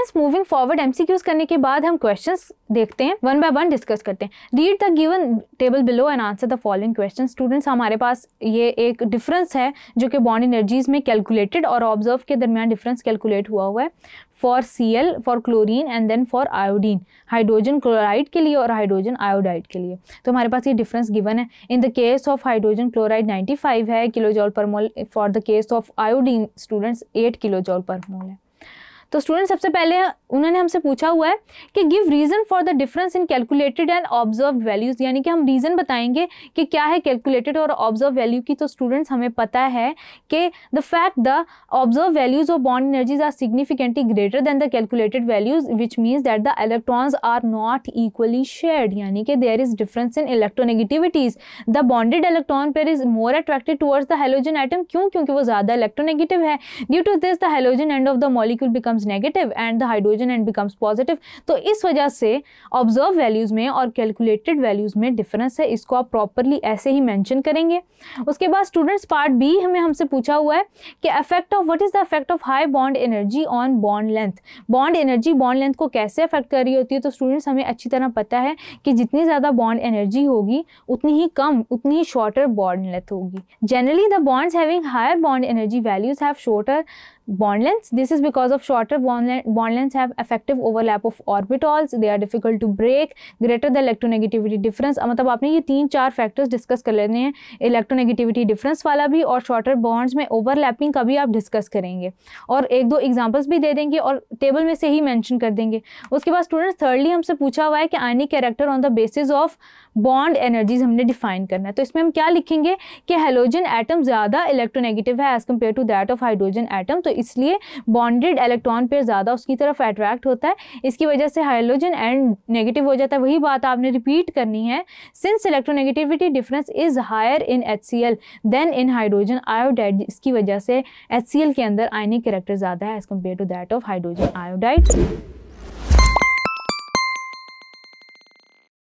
Students moving forward MCQs करने के बाद हम क्वेश्चंस देखते हैं वन बाय वन डिस्कस करते हैं। Read the given table below and answer the following question students हमारे पास ये एक डिफरेंस है जो कि बॉन्ड एनर्जीज में कैलकुलेटेड और ऑब्ज़र्व के दरमियान डिफरेंस कैलकुलेट हुआ हुआ है। For C L for chlorine and then for iodine hydrogen chloride के लिए और हाइड्रोजन आयोडाइड के लिए। तो हमारे पास ये डिफरेंस गिवन है। In the case of hydrogen chloride 95 है kilo joule per mole for the case of iodine students 8 kilo joule per mole है। तो स्टूडेंट सबसे पहले उन्होंने हमसे पूछा हुआ है कि give reason for the difference in calculated and observe values यानी कि हम रीज़न बताएँगे कि क्या है कैलकुलेटेड और ऑब्ज़र्व वैल्यू की तो स्टूडेंट्स हमें पता है कि the fact the observe values of bond energies are significantly greater than the calculated values which means that the electrons are not equally shared यानी कि there is difference in electronegativities the bonded electron pair is more attracted towards the halogen atom क्यों? क्योंकि वो ज़्यादा electronegative है. Due to this the halogen end of the molecule becomes becomes negative and the hydrogen end becomes positive. तो इस वजह से observe values में और कैलकुलेटेड वैल्यूज़ में डिफरेंस है। इसको आप प्रॉपरली ऐसे ही मेंशन करेंगे। उसके बाद स्टूडेंट्स पार्ट बी हमें हमसे पूछा हुआ है कि affect of what is the effect of high bond energy on bond length bond energy bond length को कैसे अफेक्ट कर रही होती है? तो स्टूडेंट्स हमें अच्छी तरह पता है कि जितनी ज़्यादा बॉन्ड एनर्जी होगी, उतनी ही कम, उतनी ही शॉर्टर बॉन्ड लेंथ होगी। Generally the bonds having higher bond energy values have shorter bond lengths. This is because of shorter bond, le bond lengths have effective overlap of orbitals. They are difficult to break. Greater the electronegativity difference. मतलब आपने ये तीन चार factors discuss कर लेने हैं electronegativity difference वाला भी और शॉर्टर बॉन्ड्स में ओवरलैपिंग का भी आप डिस्कस करेंगे और एक दो एग्जाम्पल्स भी दे देंगे और टेबल में से ही मैंशन कर देंगे उसके बाद स्टूडेंट्स थर्डली हमसे पूछा हुआ है कि ionic character on the basis of bond energies हमने डिफाइन करना है तो इसमें हम क्या लिखेंगे कि हेलोजन एटम ज़्यादा इलेक्ट्रोनेगेटिव है as compare to that of hydrogen atom तो इसलिए बॉन्डेड इलेक्ट्रॉन पेयर ज़्यादा उसकी तरफ़ अट्रैक्ट होता है। इसकी वजह से हाइड्रोजन एंड नेगेटिव हो जाता है। वही बात आपने रिपीट करनी है। Since electronegativity difference is higher in H C L than in hydrogen iodide इसकी वजह से एच सी एल के अंदर आयनिक करेक्टर ज़्यादा है as compare to that of hydrogen iodide